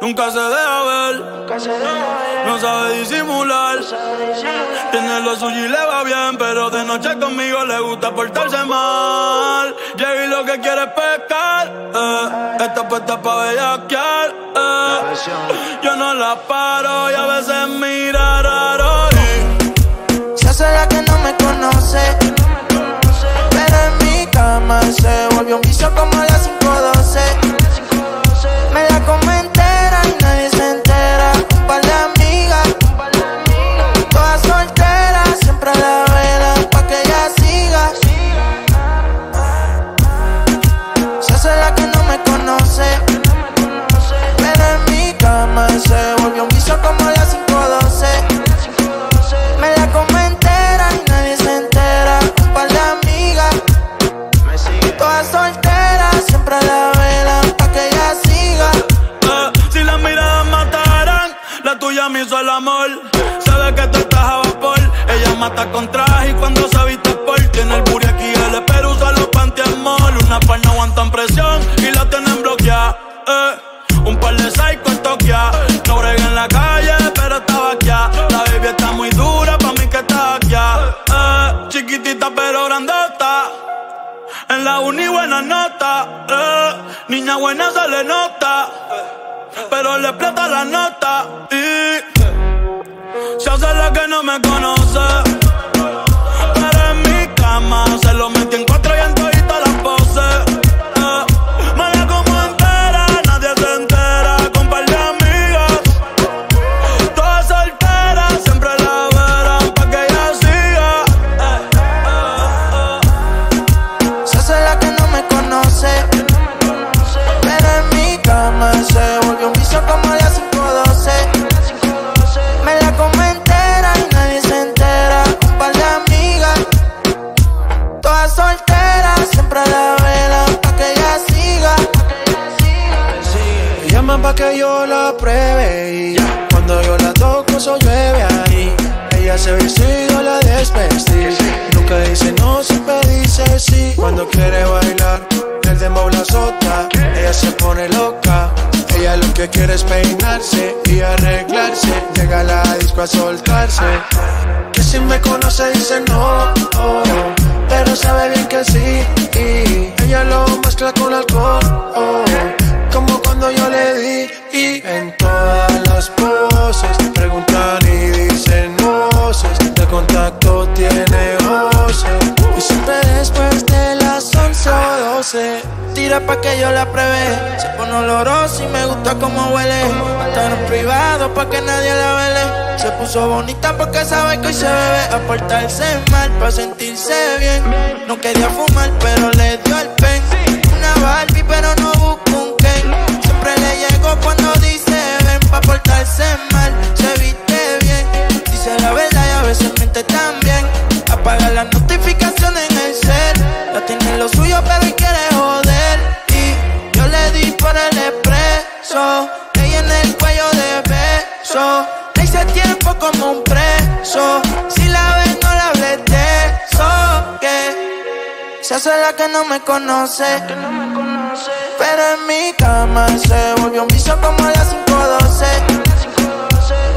Nunca se deja ver, no sabe disimular. Tiene lo suyo y le va bien, pero de noche conmigo le gusta portarse mal. Llegué lo que quiere es pescar, eh. está puesta pa' bellaquear. Eh. Yo no la paro y a veces mira raro. Se hace la que no me conoce, pero en mi cama se volvió un vicio como las Que tú estás a vapor. Ella mata con traje y cuando se viste por tiene el booty aquí, el espero usa los panty en mall. Una par no aguantan presión y la tienen bloqueada. Eh, un par de psycho toquea. No brega en la calle, pero estaba aquí. La baby está muy dura, pa' mí que está aquí. Eh, chiquitita pero grandota. En la uni buena nota, eh. niña buena se le nota, pero le explota la nota y se hace la que no me conoce. Pero en mi cama se lo metí en cuatro y en Ella lo que quiere es peinarse y arreglarse. Llega a la disco a soltarse. Que si me conoce dice no, oh, pero sabe bien que sí. Y ella lo mezcla con alcohol, oh, como cuando yo le di. Y en todas las poses preguntan y dicen voces. De contacto tiene voces. Y siempre después de las 11 o 12. Tira que yo la pruebe. Se pone olorosa y me gusta como huele. Estar en privado pa' que nadie la vele. Se puso bonita porque sabe que hoy se bebe. A portarse mal pa' sentirse bien. No quería fumar, pero le dio el pen. Una Barbie, pero no busco un Ken. Siempre le llego cuando dice ven pa' portarse mal. Se viste bien, dice la verdad y a veces se hace la que no me conoce. Pero en mi cama se volvió un vicio como las 512.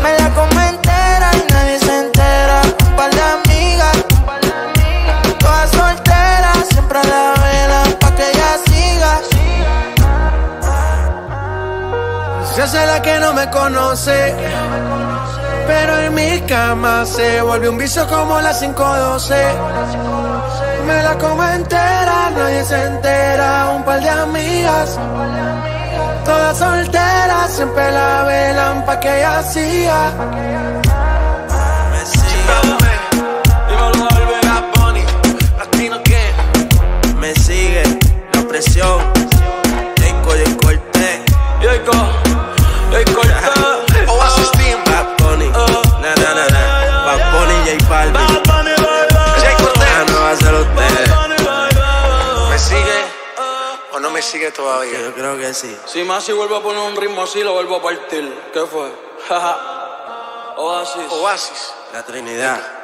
Me la come entera y nadie se entera. Un par de amigas, todas solteras, siempre a la vela pa' que ella siga. Se hace la que no me conoce. Pero en mi cama se vuelve un vicio como las 512. Me la como entera, nadie se entera. Un par de amigas, todas solteras, siempre la velan pa' que ella siga. Sigue todavía? Yo creo que sí. Si más si vuelvo a poner un ritmo así, lo vuelvo a partir. ¿Qué fue? Jaja. Oasis. Oasis. La Trinidad.